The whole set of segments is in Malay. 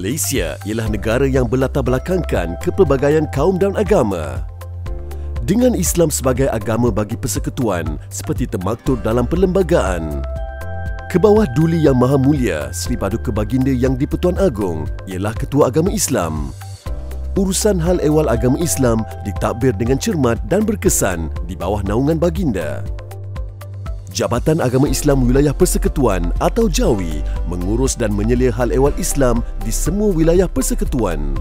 Malaysia ialah negara yang berlatar belakangkan kepelbagaian kaum dan agama. Dengan Islam sebagai agama bagi persekutuan seperti termaktub dalam perlembagaan. Ke bawah duli yang maha mulia Sri Paduka Baginda yang di-Pertuan Agong ialah Ketua Agama Islam. Urusan hal ehwal agama Islam ditadbir dengan cermat dan berkesan di bawah naungan baginda. Jabatan Agama Islam Wilayah Persekutuan atau JAWI mengurus dan menyelia hal ehwal Islam di semua wilayah persekutuan.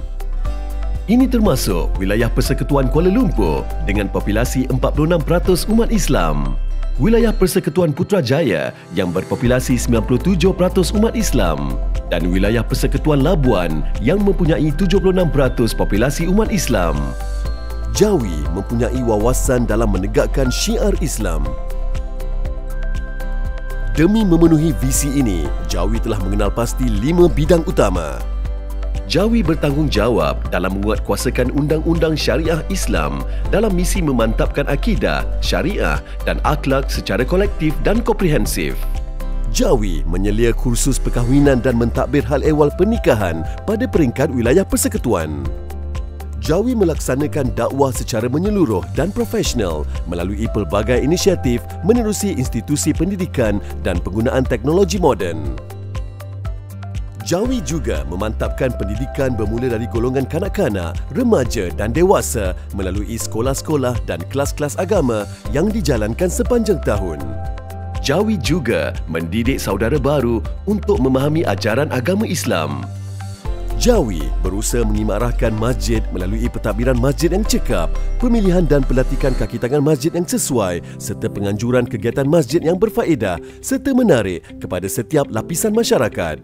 Ini termasuk wilayah Persekutuan Kuala Lumpur dengan populasi 46% umat Islam. Wilayah Persekutuan Putrajaya yang berpopulasi 97% umat Islam dan wilayah Persekutuan Labuan yang mempunyai 76% populasi umat Islam. Jawi mempunyai wawasan dalam menegakkan syiar Islam Demi memenuhi visi ini, Jawi telah mengenal pasti lima bidang utama. Jawi bertanggungjawab dalam menguatkuasakan undang-undang syariah Islam dalam misi memantapkan akidah, syariah dan akhlak secara kolektif dan komprehensif. Jawi menyelia kursus perkahwinan dan mentadbir hal ehwal pernikahan pada peringkat wilayah persekutuan. Jawi melaksanakan dakwah secara menyeluruh dan profesional melalui pelbagai inisiatif menerusi institusi pendidikan dan penggunaan teknologi moden. Jawi juga memantapkan pendidikan bermula dari golongan kanak-kanak, remaja dan dewasa melalui sekolah-sekolah dan kelas-kelas agama yang dijalankan sepanjang tahun. Jawi juga mendidik saudara baru untuk memahami ajaran agama Islam Jawi berusaha mengimarahkan masjid melalui pentadbiran masjid yang cekap, pemilihan dan pelatihan kaki tangan masjid yang sesuai serta penganjuran kegiatan masjid yang berfaedah serta menarik kepada setiap lapisan masyarakat.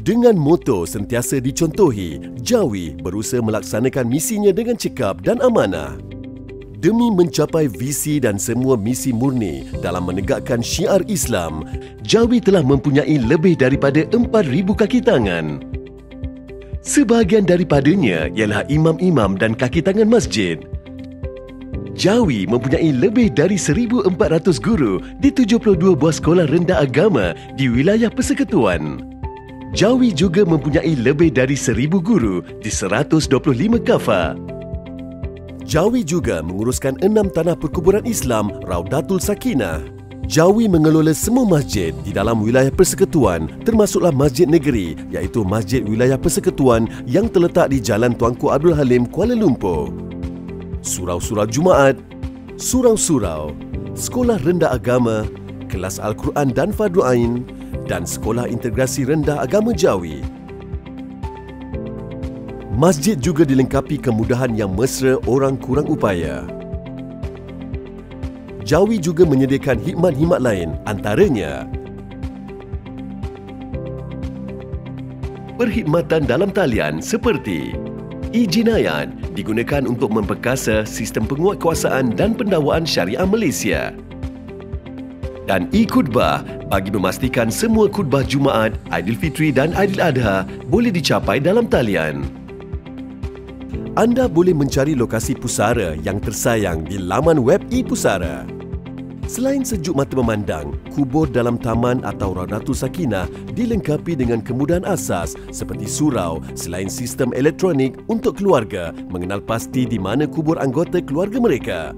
Dengan moto sentiasa dicontohi, Jawi berusaha melaksanakan misinya dengan cekap dan amanah. Demi mencapai visi dan semua misi murni dalam menegakkan syiar Islam, Jawi telah mempunyai lebih daripada 4,000 kaki tangan. Sebahagian daripadanya ialah imam-imam dan kaki tangan masjid. Jawi mempunyai lebih dari 1,400 guru di 72 buah sekolah rendah agama di wilayah persekutuan. Jawi juga mempunyai lebih dari 1,000 guru di 125 kafa. Jawi juga menguruskan enam tanah perkuburan Islam Raudatul Sakinah. Jawi mengelola semua masjid di dalam wilayah persekutuan termasuklah masjid negeri iaitu Masjid Wilayah Persekutuan yang terletak di Jalan Tuanku Abdul Halim, Kuala Lumpur. Surau-surau Jumaat, surau-surau, sekolah rendah agama, kelas Al-Quran dan Fardu Ain dan sekolah integrasi rendah agama Jawi. Masjid juga dilengkapi kemudahan yang mesra orang kurang upaya. Jawi juga menyediakan hikmat-hikmat lain antaranya perkhidmatan dalam talian seperti e-jinayan digunakan untuk memperkasa sistem penguatkuasaan dan pendakwaan syariah Malaysia dan e-khutbah bagi memastikan semua khutbah Jumaat, Aidilfitri dan Aidiladha boleh dicapai dalam talian. Anda boleh mencari lokasi pusara yang tersayang di laman web e-pusara. Selain sejuk mata memandang, kubur dalam taman atau Raudatul Sakinah dilengkapi dengan kemudahan asas seperti surau selain sistem elektronik untuk keluarga mengenal pasti di mana kubur anggota keluarga mereka.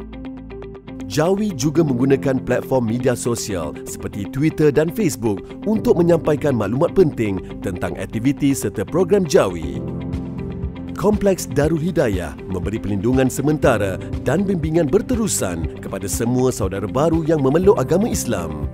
Jawi juga menggunakan platform media sosial seperti Twitter dan Facebook untuk menyampaikan maklumat penting tentang aktiviti serta program Jawi. Kompleks Darul Hidayah memberi perlindungan sementara dan bimbingan berterusan kepada semua saudara baru yang memeluk agama Islam.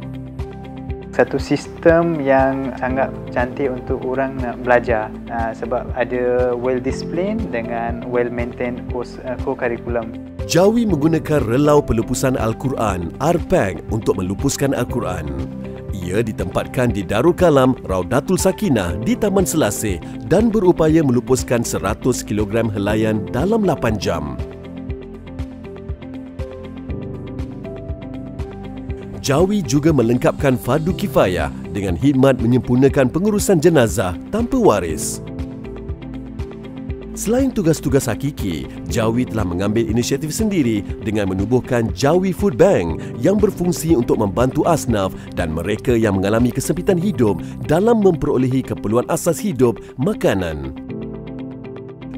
Satu sistem yang sangat cantik untuk orang nak belajar uh, sebab ada well disciplined dengan well maintained course uh, co-curriculum. Jawi menggunakan relau pelupusan Al-Quran, Arpeng untuk melupuskan Al-Quran. Ia ditempatkan di Darul Kalam Raudatul Sakinah di Taman Selasih dan berupaya melupuskan 100 kg helaian dalam 8 jam. Jawi juga melengkapkan fardu kifayah dengan khidmat menyempurnakan pengurusan jenazah tanpa waris. Selain tugas-tugas hakiki, Jawi telah mengambil inisiatif sendiri dengan menubuhkan Jawi Food Bank yang berfungsi untuk membantu asnaf dan mereka yang mengalami kesempitan hidup dalam memperolehi keperluan asas hidup makanan.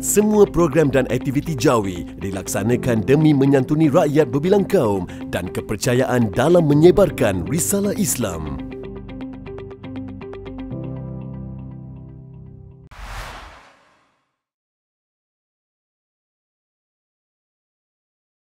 Semua program dan aktiviti Jawi dilaksanakan demi menyantuni rakyat berbilang kaum dan kepercayaan dalam menyebarkan risalah Islam.